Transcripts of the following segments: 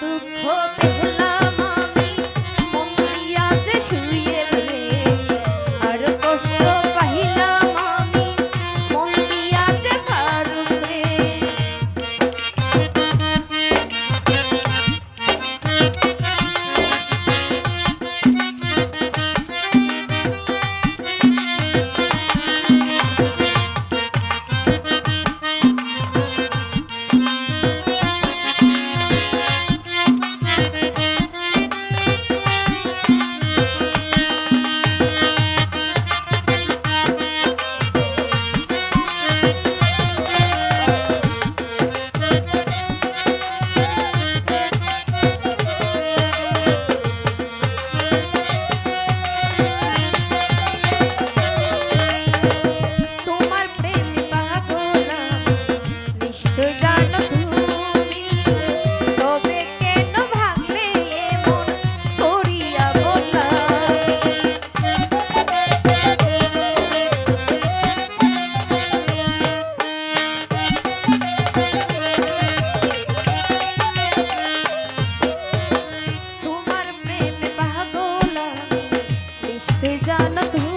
the puppet. जे जानत है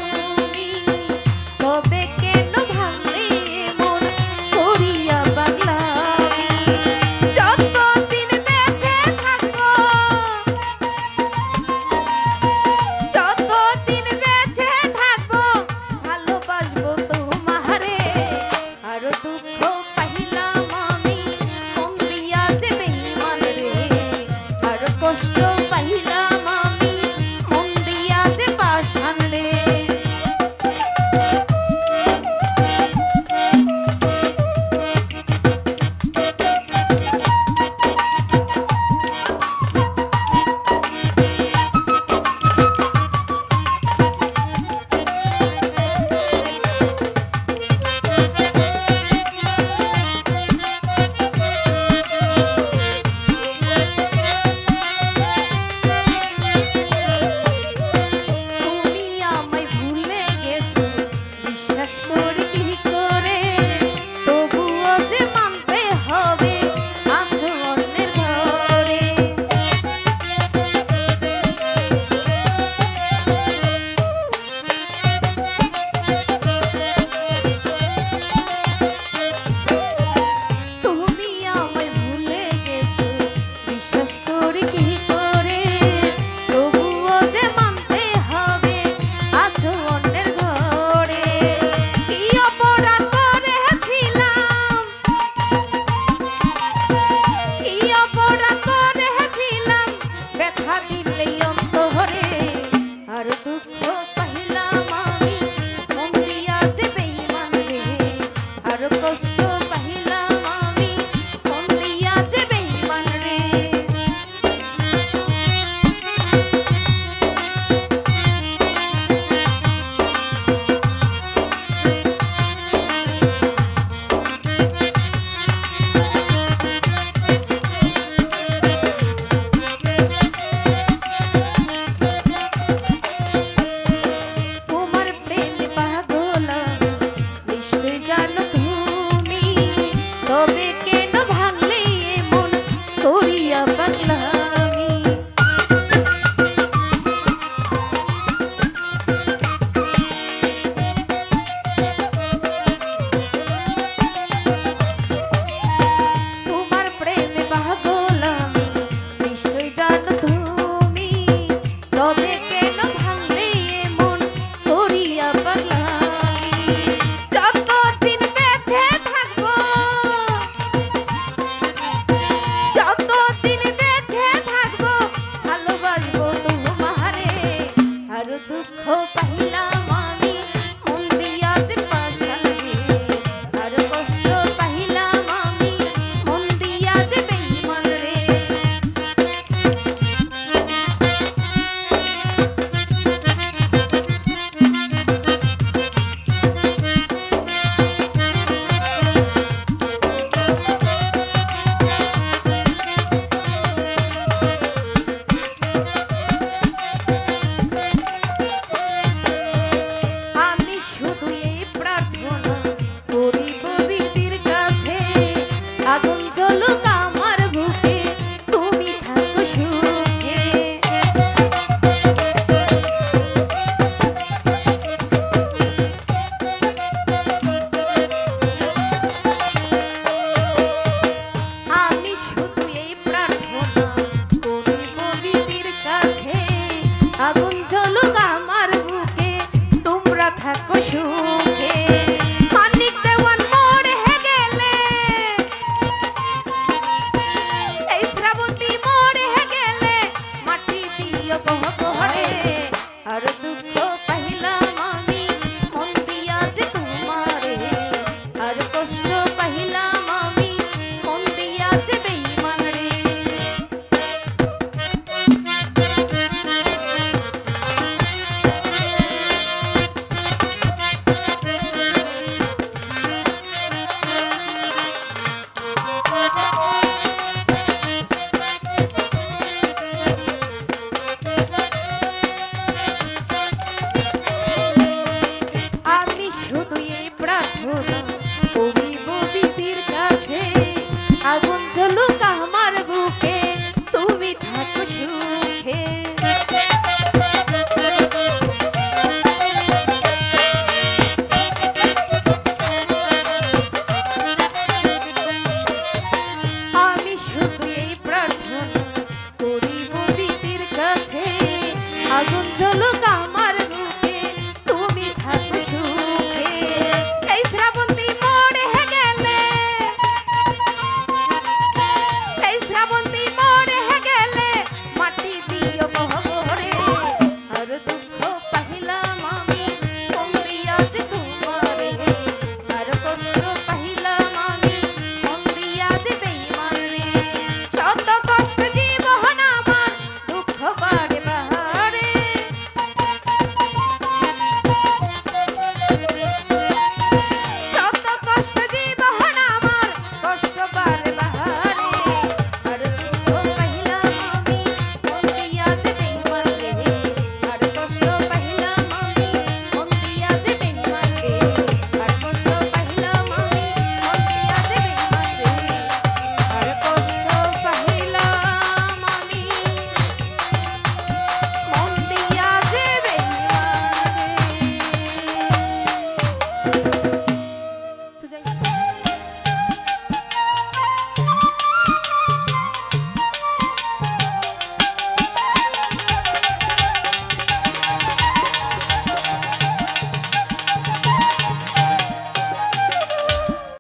ঝলকা